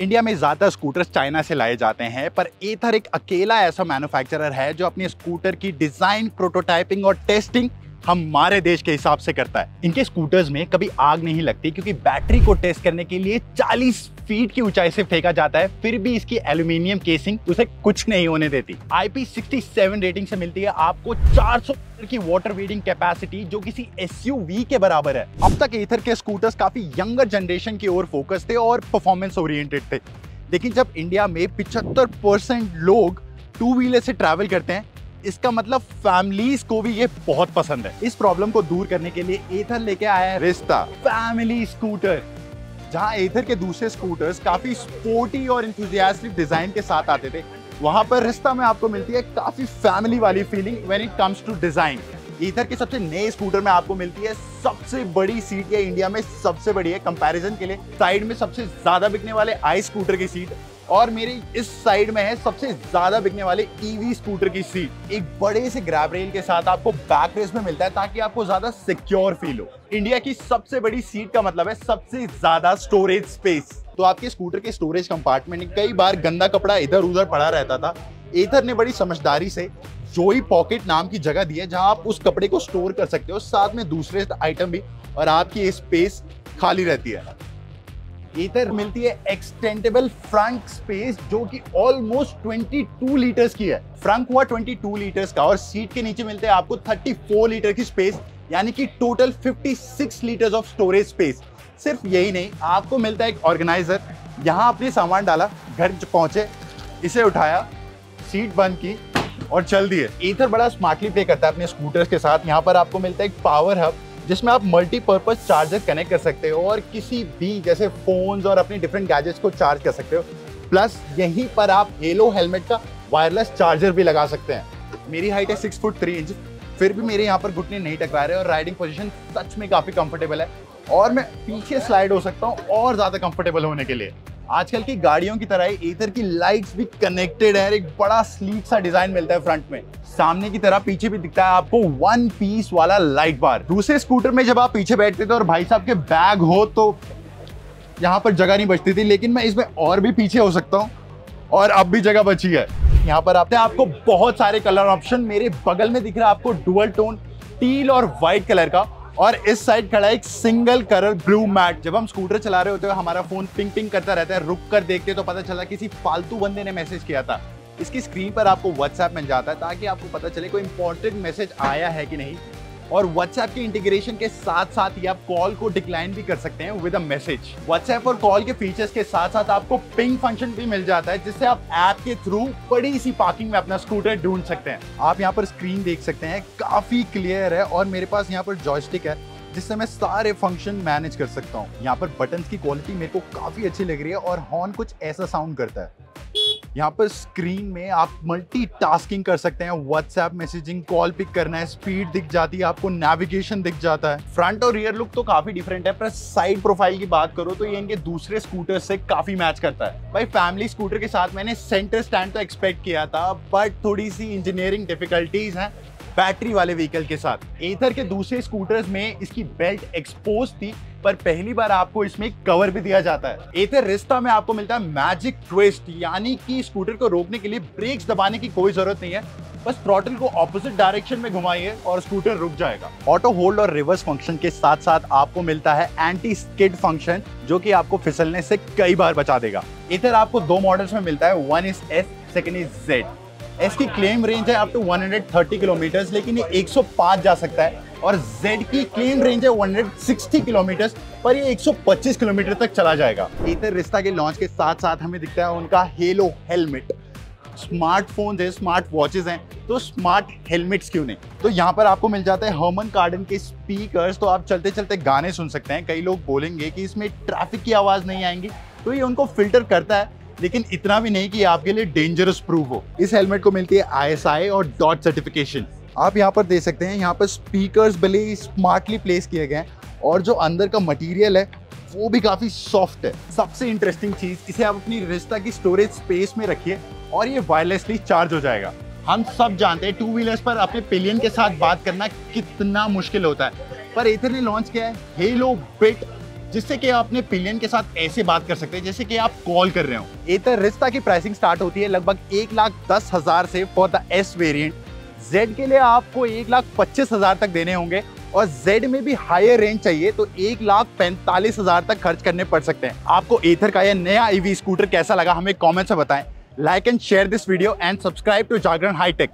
India में ज़्यादा scooters China से लाए जाते हैं, पर एथर एक अकेला ऐसा मैन्युफैक्चरर है जो अपने स्कूटर की डिज़ाइन प्रोटोटाइपिंग और टेस्टिंग हमारे देश के हिसाब से करता है। इनके स्कूटर्स में कभी आग नहीं लगती, क्योंकि बैटरी को टेस्ट करने के लिए 40 फीट की ऊंचाई से फेंका जाता है, फिर भी इसकी एल्यूमिनियम केसिंग उसे कुछ नहीं होने देती। IP67 रेटिंग से मिलती है आपको 400 की वाटर वेडिंग कैपेसिटी जो किसी एसयूवी के बराबर है। अब तक एथर के स्कूटर्स काफ़ी यंगर जनरेशन की ओर फोकस थे और परफॉर्मेंस ओरिएंटेड थे। लेकिन जब इंडिया में पिछहत्तर परसेंट लोग टू व्हीलर से ट्रैवल करते हैं, इसका मतलब फैमिलीज़ को भी ये बहुत पसंद है। इस प्रॉब्लम को दूर करने के लिए एथर लेके आया है रिश्ता फैमिली स्कूटर जहाँ एथर के दूसरे स्कूटर्स काफ़ी स्पोर्टी और इंथुजियास्टिक डिज़ाइन के साथ आते थे, वहाँ पर रिश्ता में आपको मिलती है काफ़ी फैमिली वाली feeling when it comes to design Ather के सबसे नए स्कूटर में आपको मिलती है सबसे बड़ी सीट ये इंडिया में सबसे बड़ी है कंपैरिजन के लिए. साइड में सबसे ज़्यादा बिकने वाले आई स्कूटर की सीट और मेरी इस साइड में है सबसे ज़्यादा बिकने वाले ईवी स्कूटर की सीट एक बड़े से ग्रैब रेल के साथ आपको बैक रेस में मिलता है ताकि आपको ज़्यादा सिक्योर फील हो. इंडिया की सबसे बड़ी सीट का मतलब है सबसे ज़्यादा स्टोरेज स्पेस तो आपके स्कूटर के स्टोरेज कंपार्टमेंट में कई बार गंदा कपड़ा इधर उधर पड़ा रहता था. एथर ने बड़ी समझदारी से जोई पॉकेट नाम की जगह दी है जहाँ आप उस कपड़े को स्टोर कर सकते हो, साथ में दूसरे आइटम भी और आपकी स्पेस खाली रहती है। इधर मिलती है एक्सटेंडेबल फ्रंट स्पेस जो कि ऑलमोस्ट 22 लीटर्स की है। फ्रंक हुआ 22 लीटर्स का और सीट के नीचे मिलते हैं आपको 34 लीटर की स्पेस यानी कि total 56 litres of storage space सिर्फ़ यही नहीं, आपको मिलता है एक ऑर्गेनाइजर यहाँ आपने सामान डाला, घर पहुँचे, इसे उठाया सीट बंद की और चल दिए। इधर बड़ा स्मार्टली प्ले करता है अपने स्कूटर्स के साथ। यहाँ पर आपको मिलता है एक पावर हब जिसमें आप मल्टीपर्पज चार्जर कनेक्ट कर सकते हो और किसी भी जैसे फोन्स और अपने डिफरेंट गैजेट्स को चार्ज कर सकते हो। प्लस यहीं पर आप हेलो हेलमेट का वायरलेस चार्जर भी लगा सकते हैं। मेरी हाइट है सिक्स फुट थ्री इंच फिर भी मेरे यहाँ पर घुटने नहीं टकरा रहे और राइडिंग पोजिशन सच में काफ़ी कंफर्टेबल है। और मैं पीछे स्लाइड हो सकता हूँ और ज़्यादा कंफर्टेबल होने के लिए। आजकल की गाड़ियों की तरह एथर की लाइट्स भी कनेक्टेड है एक बड़ा स्लीक सा डिज़ाइन मिलता है फ्रंट में। सामने की तरह पीछे भी दिखता है आपको वन पीस वाला लाइट बार दूसरे स्कूटर में जब आप पीछे बैठते थे और भाई साहब के बैग हो तो यहाँ पर जगह नहीं बचती थी, लेकिन मैं इसमें और भी पीछे हो सकता हूँ और अब भी जगह बची है। यहाँ पर आपने आपको बहुत सारे कलर ऑप्शन मेरे बगल में दिख रहा है आपको डुअल टोन टील और व्हाइट कलर का। और इस साइड खड़ा एक सिंगल कलर ब्लू मैट जब हम स्कूटर चला रहे होते हैं, हमारा फ़ोन पिंग पिंग करता रहता है, रुक कर देखते तो पता चला किसी फालतू बंदे ने मैसेज किया था। इसकी स्क्रीन पर आपको व्हाट्सएप मिल जाता है, ताकि आपको पता चले कोई इंपॉर्टेंट मैसेज आया है कि नहीं। और व्हाट्सएप के इंटीग्रेशन के साथ साथ ही आप कॉल को डिक्लाइन भी कर सकते हैं विद अ मैसेज व्हाट्सएप और कॉल के फीचर्स के साथ साथ आपको पिंग फ़ंक्शन भी मिल जाता है, जिससे आप ऐप के थ्रू बड़ी सी पार्किंग में अपना स्कूटर ढूंढ सकते हैं। आप यहाँ पर स्क्रीन देख सकते हैं, काफ़ी क्लियर है और मेरे पास यहाँ पर जॉयस्टिक है, जिससे मैं सारे फ़ंक्शन मैनेज कर सकता हूँ। यहाँ पर बटन की क्वालिटी मेरे को काफ़ी अच्छी लग रही है और हॉर्न कुछ ऐसा साउंड करता है। यहाँ पर स्क्रीन में आप मल्टीटास्किंग कर सकते हैं व्हाट्सएप मैसेजिंग कॉल पिक करना है स्पीड दिख जाती है, आपको नेविगेशन दिख जाता है। फ्रंट और रियर लुक तो काफ़ी डिफरेंट है, पर साइड प्रोफ़ाइल की बात करो तो ये इनके दूसरे स्कूटर से काफ़ी मैच करता है। भाई फैमिली स्कूटर के साथ मैंने सेंटर स्टैंड तो एक्सपेक्ट किया था बट थोड़ी सी इंजीनियरिंग डिफिकल्टीज हैं बैटरी वाले व्हीकल के साथ। एथर के दूसरे स्कूटर्स में इसकी बेल्ट एक्सपोज थी पर पहली बार आपको इसमें एक कवर भी दिया जाता है। एथर रिश्ता में आपको मिलता है मैजिक ट्विस्ट यानी कि स्कूटर को रोकने के लिए ब्रेक्स दबाने की कोई ज़रूरत नहीं है। बस थ्रॉटल को ऑपोजिट डायरेक्शन में घुमाइए और स्कूटर रुक जाएगा। ऑटो होल्ड और रिवर्स फ़ंक्शन के साथ साथ आपको मिलता है एंटी स्किड फ़ंक्शन जो कि आपको फिसलने से कई बार बचा देगा। इधर आपको दो मॉडल्स में मिलता है one is S second is Z इसकी क्लेम रेंज है अप टू 130 किलोमीटर लेकिन ये 105 जा सकता है। और Z की क्लेम रेंज है 160 किलोमीटर पर ये 125 किलोमीटर तक चला जाएगा। इधर रिश्ता के लॉन्च के साथ साथ हमें दिखता है उनका हेलो हेलमेट स्मार्टफ़ोन है स्मार्ट वॉचेस हैं तो स्मार्ट हेलमेट्स क्यों नहीं? तो यहाँ पर आपको मिल जाता है हर्मन कार्डन के स्पीकर्स तो आप चलते चलते गाने सुन सकते हैं। कई लोग बोलेंगे कि इसमें ट्रैफ़िक की आवाज़ नहीं आएँगी तो ये उनको फ़िल्टर करता है, लेकिन इतना भी नहीं कि आपके लिए डेंजरस प्रूव हो। इस हेलमेट को मिलती है आईएसआई और डॉट सर्टिफिकेशन आप यहाँ पर दे सकते हैं यहाँ पर स्पीकर्स भले ही स्मार्टली प्लेस किए गए हैं और जो अंदर का मटेरियल है वो भी काफ़ी सॉफ्ट है। सबसे इंटरेस्टिंग चीज़ इसे आप अपनी रिश्ता की स्टोरेज स्पेस में रखिए और ये वायरलेसली चार्ज हो जाएगा। हम सब जानते हैं टू व्हीलर्स पर अपने पिलियन के साथ बात करना कितना मुश्किल होता है। पर एथर ने लॉन्च किया है हेलो बिट जिससे कि आप अपने पिलियन के साथ ऐसे बात कर सकते हैं जैसे कि आप कॉल कर रहे हो। एथर रिश्ता की प्राइसिंग स्टार्ट होती है लगभग एक लाख दस हज़ार से for the S variant Z के लिए आपको एक लाख पच्चीस हज़ार तक देने होंगे और Z में भी हायर रेंज चाहिए तो एक लाख पैंतालीस हज़ार तक खर्च करने पड़ सकते हैं। आपको एथर का यह नया ईवी स्कूटर कैसा लगा हमें कॉमेंट से बताएँ। Like and share this video and subscribe to Jagran HiTech